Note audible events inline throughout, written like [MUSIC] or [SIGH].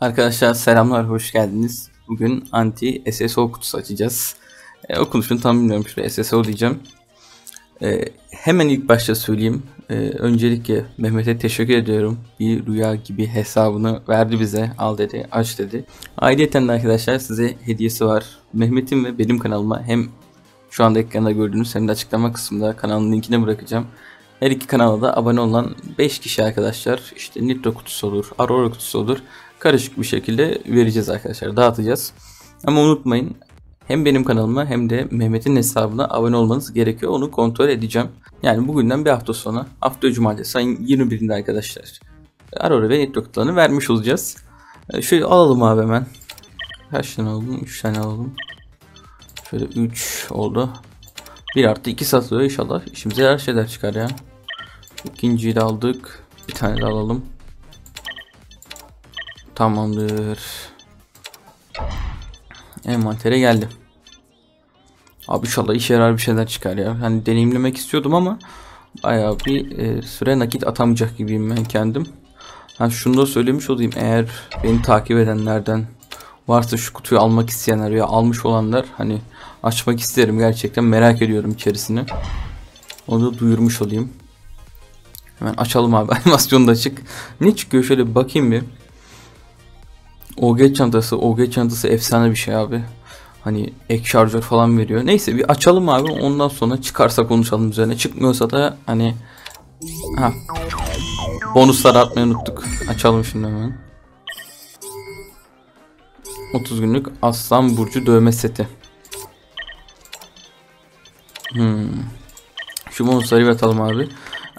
Arkadaşlar selamlar, hoş geldiniz. Bugün anti SSO kutusu açacağız. E, okunuşunu tam bilmiyorum, şuraya SSO diyeceğim. E, hemen ilk başta söyleyeyim. E, öncelikle Mehmet'e teşekkür ediyorum. Bir rüya gibi hesabını verdi bize. Al dedi, aç dedi. Ayrıca de arkadaşlar size hediyesi var. Mehmet'in ve benim kanalıma hem şu anda ekranda gördüğünüz hem de açıklama kısmında kanalın linkini bırakacağım. Her iki kanala da abone olan 5 kişi arkadaşlar işte Nitro kutusu olur, Aurora kutusu olur. Karışık bir şekilde vereceğiz arkadaşlar, dağıtacağız. Ama unutmayın hem benim kanalıma hem de Mehmet'in hesabına abone olmanız gerekiyor. Onu kontrol edeceğim. Yani bugünden bir hafta sonra hafta cumartesi ayın 21'inde arkadaşlar. Aurora ve Nitro kutularını vermiş olacağız. Ee, şöyle alalım abi hemen. Kaç tane oldu? 3 tane alalım. Şöyle 3 oldu. 1 artı 2 satılıyor inşallah. İşimize yarar şeyler çıkar ya. İkinciyi de aldık. Bir tane de alalım. Tamamdır. Envantere geldi. Abi inşallah işe yarar bir şeyler çıkar ya. Hani deneyimlemek istiyordum ama bayağı bir e, süre nakit atamayacak gibiyim ben kendim. Ha şunu da söylemiş olayım. Eğer beni takip edenlerden varsa şu kutuyu almak isteyenler veya almış olanlar hani açmak isterim gerçekten merak ediyorum içerisini. Onu da duyurmuş olayım. Hemen açalım abi [LAUGHS] animasyonu da açık. Ne çıkıyor şöyle bir bakayım bir. OG çantası, OG çantası efsane bir şey abi. Hani ek şarjör falan veriyor. Neyse bir açalım abi ondan sonra çıkarsa konuşalım üzerine. Çıkmıyorsa da hani ha bonusları atmayı unuttuk. Açalım şimdi hemen. 30 günlük Aslan Burcu dövme seti. Hmm. Şu bonusları bir atalım abi.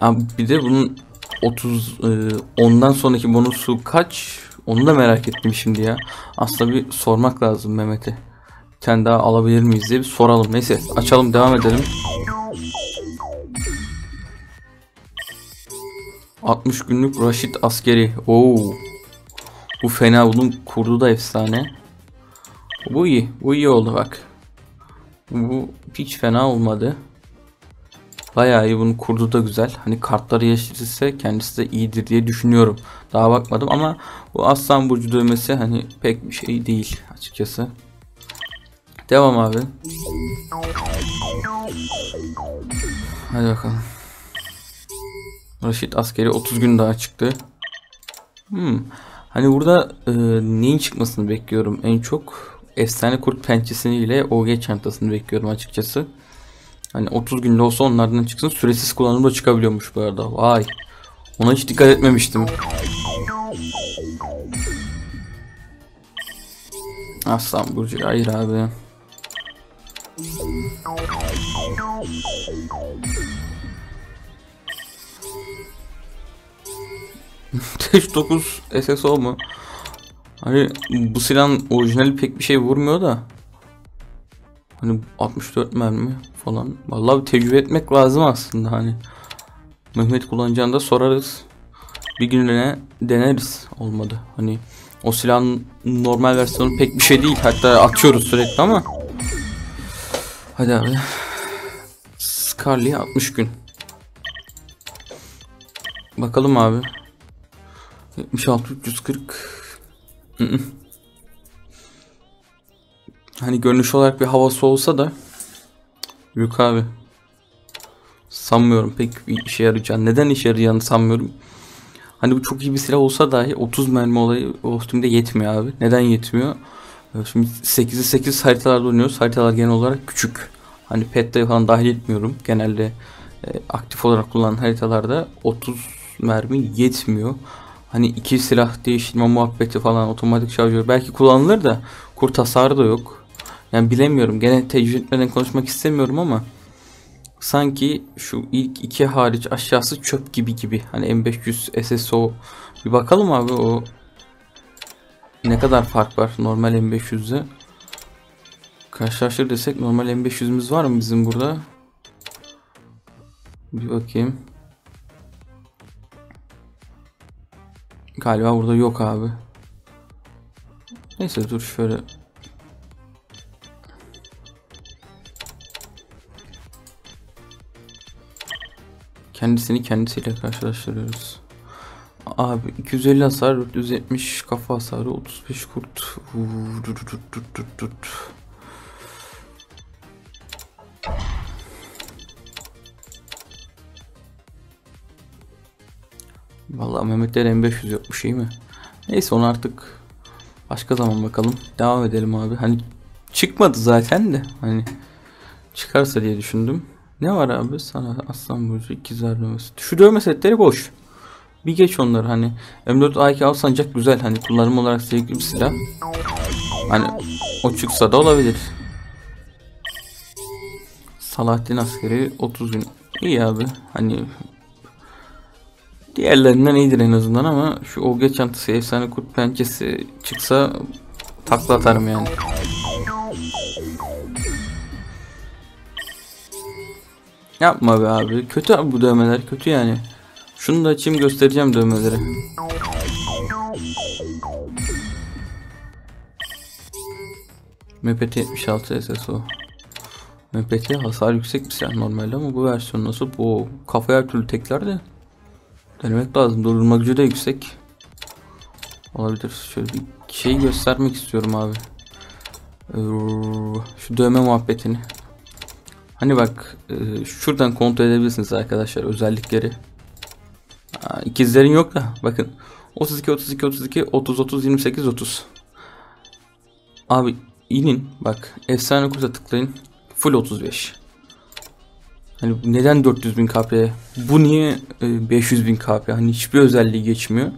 Abi bir de bunun 30 e, ondan sonraki bonusu kaç? Onu da merak ettim şimdi ya. Aslında bir sormak lazım Mehmet'e. Bir daha alabilir miyiz diye bir soralım. Neyse açalım devam edelim. 60 günlük Raşit askeri. Oo. Bu fena bunun kurdu da efsane. Bu iyi. Bu iyi oldu bak. Bu hiç fena olmadı. Bayağı iyi bunun kurdu da güzel. Hani kartları yeşilse kendisi de iyidir diye düşünüyorum. Daha bakmadım ama bu aslan burcu dövmesi hani pek bir şey değil açıkçası. Devam abi. Hadi bakalım. Raşit askeri 30 gün daha çıktı. Hmm. Hani burada e, neyin çıkmasını bekliyorum en çok? Efsane kurt pençesini ile OG çantasını bekliyorum açıkçası. Hani 30 günde olsa onlardan çıksın. Süresiz kullanımda çıkabiliyormuş bu arada. Vay. Ona hiç dikkat etmemiştim. Aslan Burcu hayır abi. Teş 9 SSO mu? Hani bu silahın orijinali pek bir şey vurmuyor da. Hani 64 mermi falan. Vallahi tecrübe etmek lazım aslında hani. Mehmet kullanacağını da sorarız. Bir günlüğüne deneriz. Olmadı. Hani o silahın normal versiyonu pek bir şey değil. Hatta atıyoruz sürekli ama. Hadi abi. Scarly 60 gün. Bakalım abi. 76 340. Hani görünüş olarak bir havası olsa da Yok abi. Sanmıyorum pek bir işe yarayacağını. Neden işe yarayacağını sanmıyorum. Hani bu çok iyi bir silah olsa dahi 30 mermi olayı üstümde yetmiyor abi. Neden yetmiyor? Ee, şimdi 8'e 8 haritalarda oynuyoruz. Haritalar genel olarak küçük. Hani pet'te falan dahil etmiyorum. Genelde e, aktif olarak kullanılan haritalarda 30 mermi yetmiyor. Hani iki silah değiştirme muhabbeti falan otomatik şarjör belki kullanılır da kurt hasarı da yok. Yani bilemiyorum. Gene tecrübe etmeden konuşmak istemiyorum ama sanki şu ilk iki hariç aşağısı çöp gibi gibi. Hani M500 SSO bir bakalım abi o ne kadar fark var normal M500'e. Karşılaştır desek normal M500'ümüz var mı bizim burada? Bir bakayım. Galiba burada yok abi. Neyse dur şöyle. Kendisini kendisiyle karşılaştırıyoruz. Abi 250 hasar, 470 kafa hasarı, 35 kurt. Vur, dur, dur, dur, dur, dur. Vallahi Mehmetler M500 yokmuş iyi mi? Neyse onu artık başka zaman bakalım. Devam edelim abi. Hani çıkmadı zaten de hani çıkarsa diye düşündüm. Ne var abi sana aslan burcu ikizler dövmesi. Şu dövme setleri boş. Bir geç onları hani M4 A2 alsancak güzel hani kullanım olarak sevgili bir silah. Hani o çıksa da olabilir. Salahattin askeri 30 gün. İyi abi hani Diğerlerinden iyidir en azından ama şu OG çantası efsane kurt pençesi çıksa takla atarım yani. Yapma be abi. Kötü abi bu dövmeler. Kötü yani. Şunu da açayım göstereceğim dövmeleri. MPT 76 SSO. MPT hasar yüksek bir silah normalde ama bu versiyon nasıl? Bu kafaya türlü tekler de denemek lazım. Durdurma gücü de yüksek. Olabilir. Şöyle bir şey göstermek istiyorum abi. Ee, Şu dövme muhabbetini. Hani bak e, şuradan kontrol edebilirsiniz arkadaşlar özellikleri. İkizlerin yok da bakın 32 32 32 30 30 28 30. Abi inin bak efsane kursa tıklayın full 35. Hani neden 400 bin KP? Bu niye e, 500 bin KP? Hani hiçbir özelliği geçmiyor.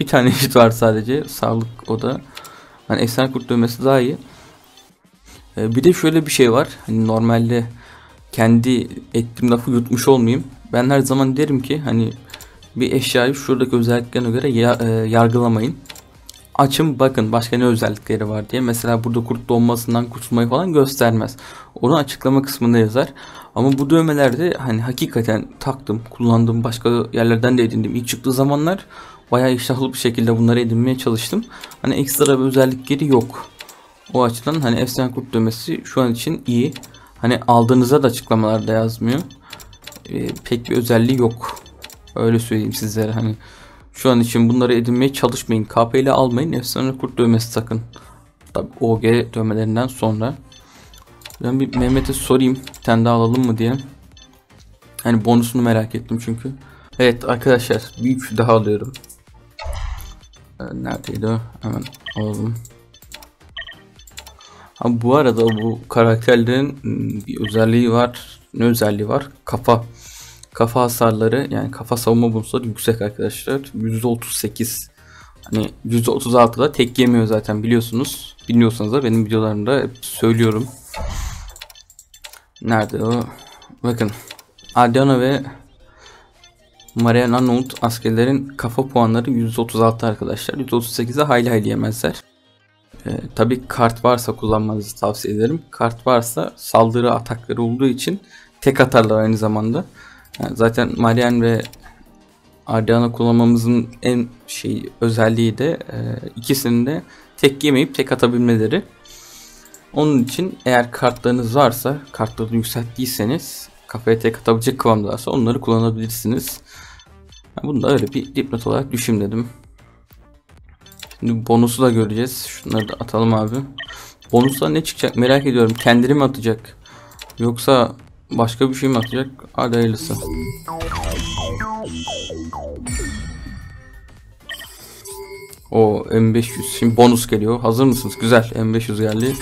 Bir tane [LAUGHS] eşit var sadece. Sağlık o da. Hani efsane kurt dövmesi daha iyi. E, bir de şöyle bir şey var. Hani normalde kendi ettiğim lafı yutmuş olmayayım. Ben her zaman derim ki hani bir eşyayı şuradaki özelliklerine göre e, yargılamayın. Açın bakın başka ne özellikleri var diye. Mesela burada kurt donmasından kurtulmayı falan göstermez. Onu açıklama kısmında yazar. Ama bu dövmelerde hani hakikaten taktım, kullandım, başka yerlerden de edindim. İlk çıktığı zamanlar bayağı iştahlı bir şekilde bunları edinmeye çalıştım. Hani ekstra bir özellikleri yok. O açıdan hani efsane kurt dövmesi şu an için iyi. Hani aldığınızda da açıklamalarda yazmıyor. Ee, pek bir özelliği yok. Öyle söyleyeyim sizlere hani. Şu an için bunları edinmeye çalışmayın. KP ile almayın. Efsane kurt dövmesi sakın. Tabi OG dövmelerinden sonra. Ben bir Mehmet'e sorayım. Bir tane daha alalım mı diye. Hani bonusunu merak ettim çünkü. Evet arkadaşlar bir üç daha alıyorum. Ee, neredeydi o? Hemen alalım. Ha, bu arada bu karakterlerin bir özelliği var. Ne özelliği var? Kafa. Kafa hasarları yani kafa savunma bonusları yüksek arkadaşlar. %38. Hani %36'da tek yemiyor zaten biliyorsunuz. Bilmiyorsanız da benim videolarımda hep söylüyorum. Nerede o? Bakın. Adriana ve Marian Arnold askerlerin kafa puanları %36 arkadaşlar. %38'e hayli hayli yemezler. Ee, Tabi kart varsa kullanmanızı tavsiye ederim. Kart varsa saldırı atakları olduğu için tek atarlar aynı zamanda. Yani zaten Marian ve Ardiana kullanmamızın en şey özelliği de e, ikisinin de tek yemeyip tek atabilmeleri. Onun için eğer kartlarınız varsa, kartlarını yükselttiyseniz, kafaya tek atabilecek kıvamdaysa onları kullanabilirsiniz. Bunu da öyle bir dipnot olarak düşün dedim. Şimdi bonusu da göreceğiz. Şunları da atalım abi. Bonusla ne çıkacak merak ediyorum. Kendini mi atacak? Yoksa başka bir şey mi atacak? Hadi hayırlısı. O M500. Şimdi bonus geliyor. Hazır mısınız? Güzel. M500 geldi.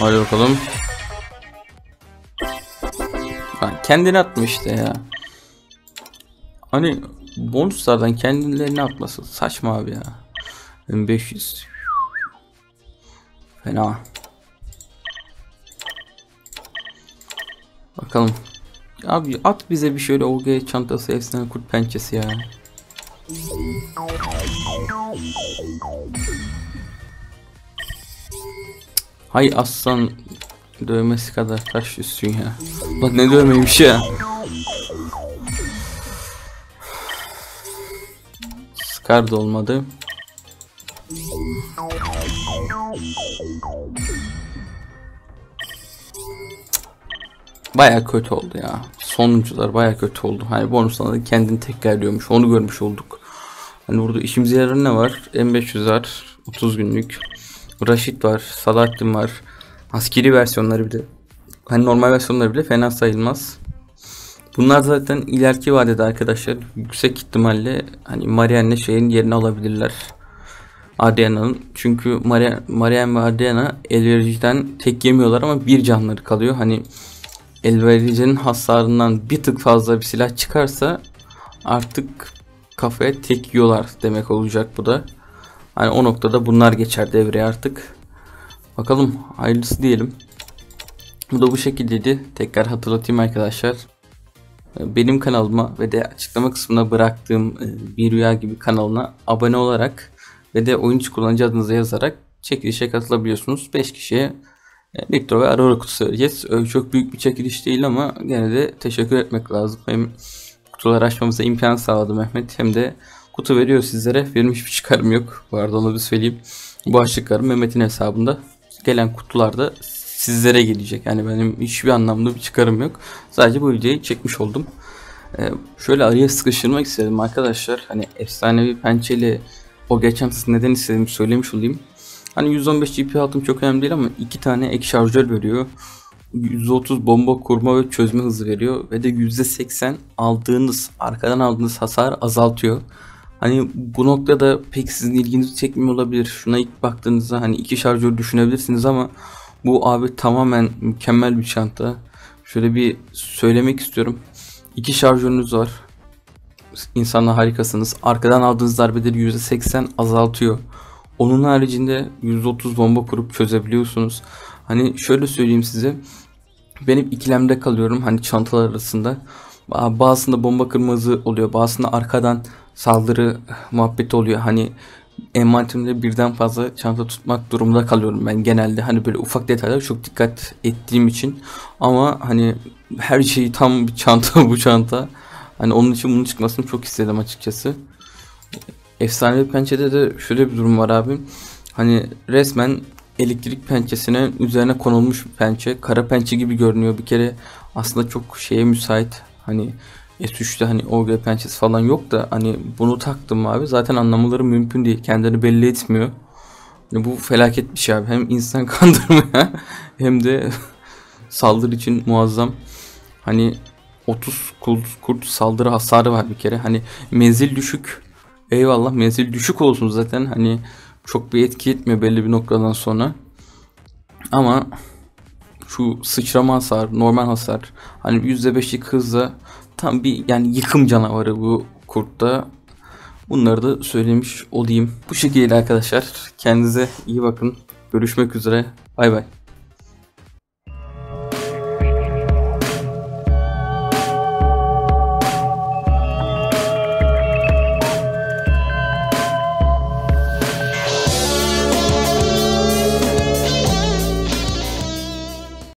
Hadi bakalım. Ha, kendini atmış işte ya. Hani bonuslardan kendilerini atması saçma abi ya. M500. Fena. Bakalım. Abi at bize bir şöyle OG çantası efsane kurt pençesi ya. Hay aslan dövmesi kadar taş üstün ya. Bak ne dövmeymiş ya. Scar da olmadı. baya kötü oldu ya. Sonuncular baya kötü oldu. Hani bonuslarda da kendini tekrarlıyormuş. Onu görmüş olduk. Hani burada işimize yarar ne var? M500 var. 30 günlük. Raşit var. Salahattin var. Askeri versiyonları bile. Hani normal versiyonları bile fena sayılmaz. Bunlar zaten ileriki vadede arkadaşlar yüksek ihtimalle hani Marianne şeyin yerini alabilirler. Adriana'nın. Çünkü Marian, Marian ve Adriana elvericiden tek yemiyorlar ama bir canları kalıyor. Hani elvericinin hasarından bir tık fazla bir silah çıkarsa artık kafaya tek yiyorlar demek olacak bu da. Hani o noktada bunlar geçer devreye artık. Bakalım hayırlısı diyelim. Bu da bu şekildeydi. Tekrar hatırlatayım arkadaşlar. Benim kanalıma ve de açıklama kısmına bıraktığım e, bir rüya gibi kanalına abone olarak ve de oyuncu kullanıcı adınızı yazarak çekilişe katılabiliyorsunuz. 5 kişiye Nitro ve Aurora kutusu vereceğiz. Öyle çok büyük bir çekiliş değil ama gene de teşekkür etmek lazım. Hem kutuları açmamıza imkan sağladı Mehmet hem de kutu veriyor sizlere. Benim hiçbir çıkarım yok. Bu arada onu bir söyleyeyim. Bu açlıklarım Mehmet'in hesabında. Gelen kutularda sizlere gelecek. Yani benim hiçbir anlamda bir çıkarım yok. Sadece bu videoyu çekmiş oldum. Ee, şöyle araya sıkıştırmak istedim arkadaşlar. Hani efsanevi pençeli o geçen neden istediğimi söylemiş olayım. Hani 115 GP altım çok önemli değil ama iki tane ek şarjör veriyor. 130 bomba kurma ve çözme hızı veriyor ve de %80 aldığınız arkadan aldığınız hasar azaltıyor. Hani bu noktada pek sizin ilginizi çekmiyor olabilir. Şuna ilk baktığınızda hani iki şarjör düşünebilirsiniz ama bu abi tamamen mükemmel bir çanta. Şöyle bir söylemek istiyorum. İki şarjörünüz var. İnsanlar harikasınız. Arkadan aldığınız darbeleri %80 azaltıyor. Onun haricinde 130 bomba kurup çözebiliyorsunuz. Hani şöyle söyleyeyim size. Benim ikilemde kalıyorum hani çantalar arasında. Bazısında bomba kırmızı oluyor. Bazısında arkadan saldırı muhabbeti oluyor. Hani envanterimde birden fazla çanta tutmak durumunda kalıyorum ben genelde. Hani böyle ufak detaylara çok dikkat ettiğim için. Ama hani her şeyi tam bir çanta [LAUGHS] bu çanta. Hani onun için bunun çıkmasını çok istedim açıkçası. Efsane pençede de şöyle bir durum var abi. Hani resmen elektrik pençesine üzerine konulmuş pençe. Kara pençe gibi görünüyor. Bir kere aslında çok şeye müsait. Hani S3'te hani OG pençesi falan yok da hani bunu taktım abi. Zaten anlamaları mümkün değil. Kendini belli etmiyor. Yani bu felaket bir şey abi. Hem insan [LAUGHS] kandırmaya hem de [LAUGHS] saldırı için muazzam. Hani 30 kurt, kurt saldırı hasarı var bir kere. Hani menzil düşük. Eyvallah menzil düşük olsun zaten. Hani çok bir etki etmiyor belli bir noktadan sonra. Ama şu sıçrama hasar, normal hasar hani %5'lik hızla tam bir yani yıkım canavarı bu kurtta. Bunları da söylemiş olayım. Bu şekilde arkadaşlar. Kendinize iyi bakın. Görüşmek üzere. Bay bay.